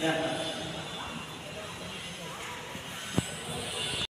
Yeah.